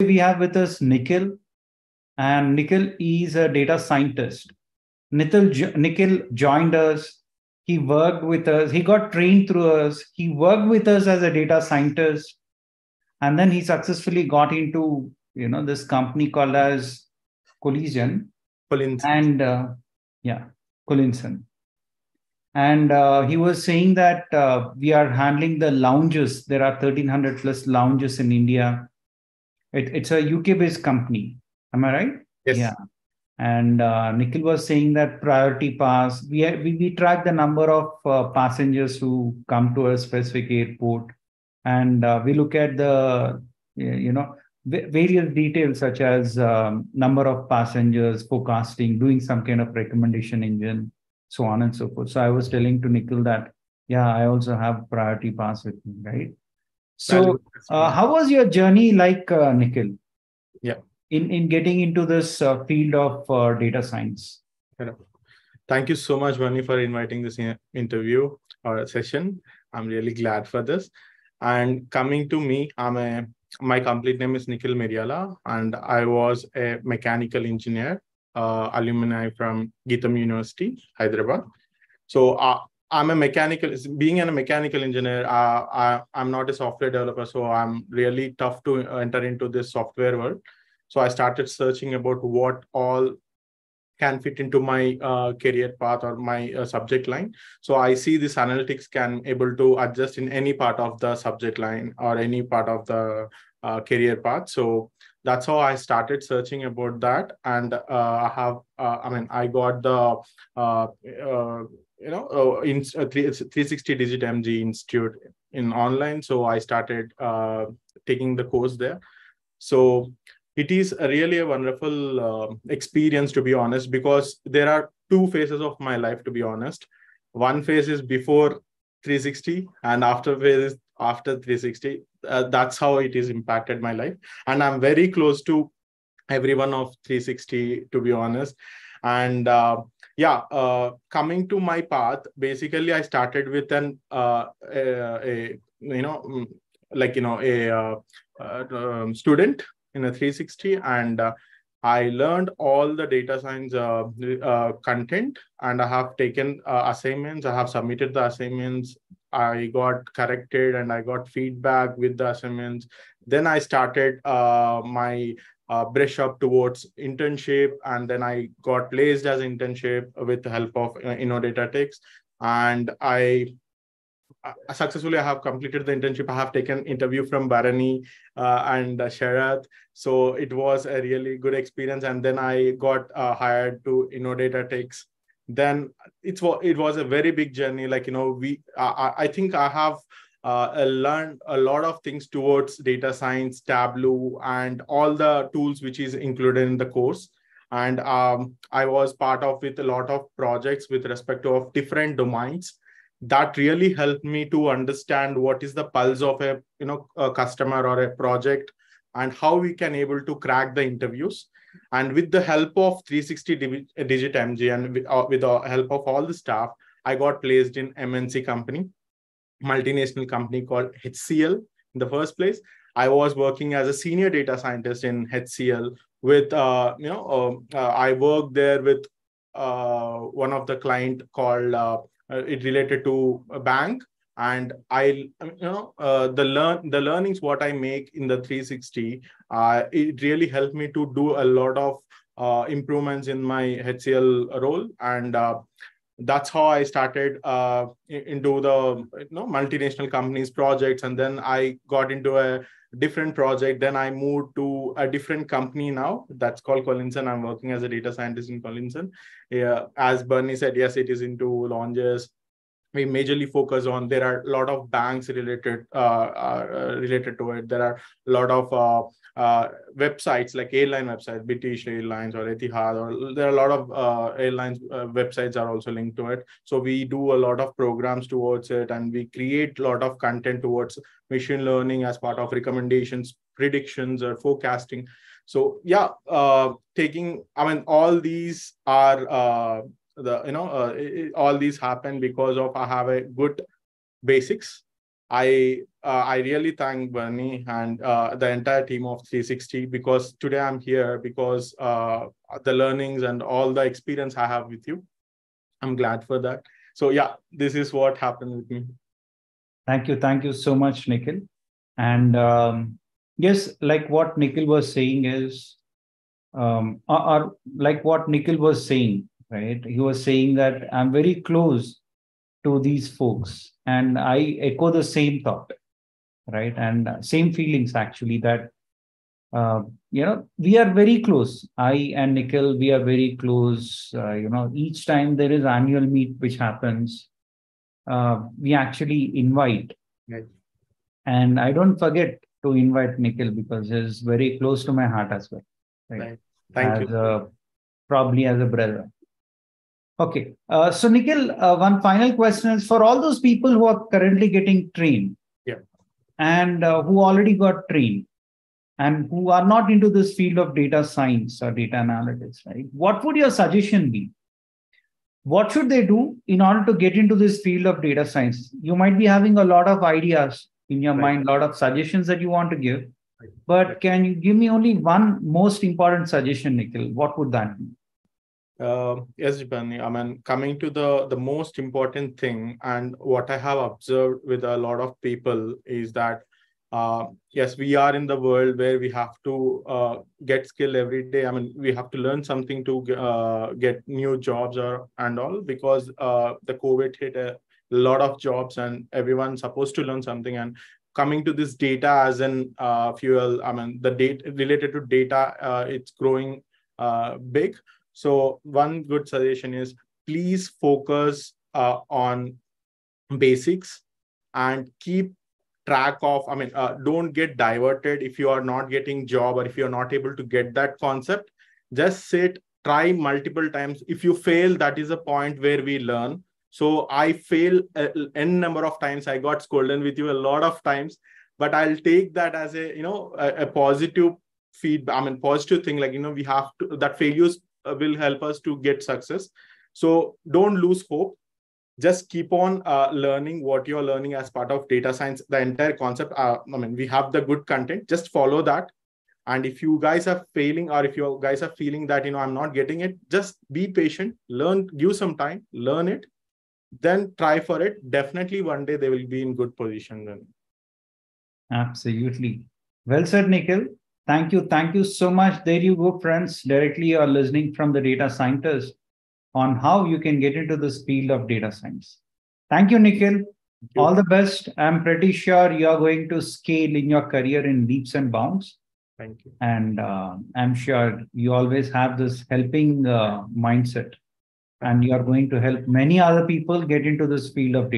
We have with us Nikhil, and Nikhil is a data scientist. Nikhil, Nikhil joined us. He worked with us. He got trained through us. He worked with us as a data scientist, and then he successfully got into you know this company called as Collision. Collinson. And uh, yeah, Collinson and uh, he was saying that uh, we are handling the lounges there are 1300 plus lounges in india it, it's a uk based company. Am i right? Yes. Yeah. And uh, nikhil was saying that priority pass we, we, we track the number of uh, passengers who come to a specific airport. And uh, we look at the you know various details such as um, number of passengers forecasting doing some kind of recommendation engine so on and so forth. So I was telling to Nikhil that, yeah, I also have priority pass with me, right? So uh, how was your journey like, uh, Nikhil? Yeah. In, in getting into this uh, field of uh, data science? Thank you so much, Bunny, for inviting this interview or session. I'm really glad for this. And coming to me, I'm a my complete name is Nikhil Miryala, and I was a mechanical engineer uh, alumni from GITAM University, Hyderabad. So uh, I'm a mechanical, being a mechanical engineer, uh, I, I'm not a software developer, so I'm really tough to enter into this software world. So I started searching about what all can fit into my uh, career path or my uh, subject line. So I see this analytics can able to adjust in any part of the subject line or any part of the uh, career path. So that's how I started searching about that. And uh, I have, uh, I mean, I got the, uh, uh you know, uh, in uh, 360DigiTMG Institute in online. So I started taking the course there. So it is a really a wonderful experience, to be honest, because there are two phases of my life, to be honest. One phase is before 360 and after phase after 360 uh, that's how it is impacted my life. And i'm very close to everyone of 360 to be honest. And uh, yeah uh, coming to my path basically i started with an uh, a, a, you know mm, like you know a uh, uh, um, student in a 360 and I learned all the data science uh, uh, content and I have taken uh, assignments. I have submitted the assignments. I got corrected and I got feedback with the assignments. Then I started uh, my uh, brush up towards internship and then I got placed as internship with the help of uh, Innodatatics. And I uh, successfully I have completed the internship. I have taken interview from Bharani uh, and uh. So it was a really good experience. And then I got uh, hired to Innodatatics. Then it's it was a very big journey. Like you know, we I, I think I have uh, learned a lot of things towards data science, Tableau, and all the tools which is included in the course. And um, I was part of with a lot of projects with respect to of different domains that really helped me to understand what is the pulse of a you know a customer or a project and how we can able to crack the interviews. And with the help of 360 digit mg and with, uh, with the help of all the staff i got placed in mnc company multinational company called hcl in the first place. I was working as a senior data scientist in hcl with uh, you know uh, uh, i worked there with uh, one of the client called uh, it related to a bank. And i you know uh, the learn the learnings what i make in the 360 uh, it really helped me to do a lot of uh, improvements in my hcl role. And uh, that's how i started uh, into the you know multinational companies projects and then i got into a different project. Then i moved to a different company now. That's called collinson. I'm working as a data scientist in collinson. Yeah, as bernie said yes it is into launches. We majorly focus on there are a lot of banks related uh, uh, related to it. There are a lot of uh, websites like airline websites, British Airlines or Etihad, or there are a lot of uh, airlines uh, websites are also linked to it. So we do a lot of programs towards it, and we create a lot of content towards machine learning as part of recommendations, predictions, or forecasting. So yeah, uh, taking I mean all these are uh, the you know uh, all these happen because of I have a good basics I uh, I really thank Bernie and uh, the entire team of 360 because today I'm here because uh, the learnings and all the experience I have with you. I'm glad for that. So yeah, this is what happened with me. Thank you, thank you so much, Nikhil. And um, yes, like what Nikhil was saying is, um, or, or like what Nikhil was saying, right? He was saying that I'm very close to these folks and i echo the same thought right? And same feelings actually that uh, you know we are very close. I and nikhil we are very close. Uh, you know each time there is annual meet which happens uh, we actually invite. And i don't forget to invite nikhil because he's very close to my heart as well right, right. thank as you. a, probably as a brother Okay. Uh, so, Nikhil, uh, one final question is for all those people who are currently getting trained yeah. and uh, who already got trained and who are not into this field of data science or data analytics, right? What would your suggestion be? What should they do in order to get into this field of data science? You might be having a lot of ideas in your right. mind, a lot of suggestions that you want to give. Right. But can you give me only one most important suggestion, Nikhil? What would that be? Uh, yes, Jibani. I mean, coming to the the most important thing, and what I have observed with a lot of people is that, uh, yes, we are in the world where we have to uh, get skill every day. I mean, we have to learn something to uh, get new jobs or and all because uh, the COVID hit a lot of jobs and everyone's supposed to learn something. And coming to this data as an uh, fuel, I mean, the data related to data, it's growing big so one good suggestion is please focus uh, on basics and keep track of i mean uh, don't get diverted if you are not getting job or if you're not able to get that concept. Just sit try multiple times. If you fail that is a point where we learn. So i fail n number of times. I got scolded with you a lot of times but i'll take that as a you know a, a positive feedback i mean positive thing like you know we have to that failures uh, will help us to get success. So don't lose hope. Just keep on uh, learning what you're learning as part of data science. The entire concept uh, i mean we have the good content. Just follow that. And if you guys are failing or if you guys are feeling that you know i'm not getting it just be patient. Learn give some time learn it. Then try for it. Definitely one day they will be in good position then. Absolutely. Well said nikhil Thank you. Thank you so much. There you go, friends. Directly you are listening from the data scientist on how you can get into this field of data science. Thank you, Nikhil. Thank you. All the best. I'm pretty sure you are going to scale in your career in leaps and bounds. Thank you. And uh, I'm sure you always have this helping uh, mindset, and you are going to help many other people get into this field of data.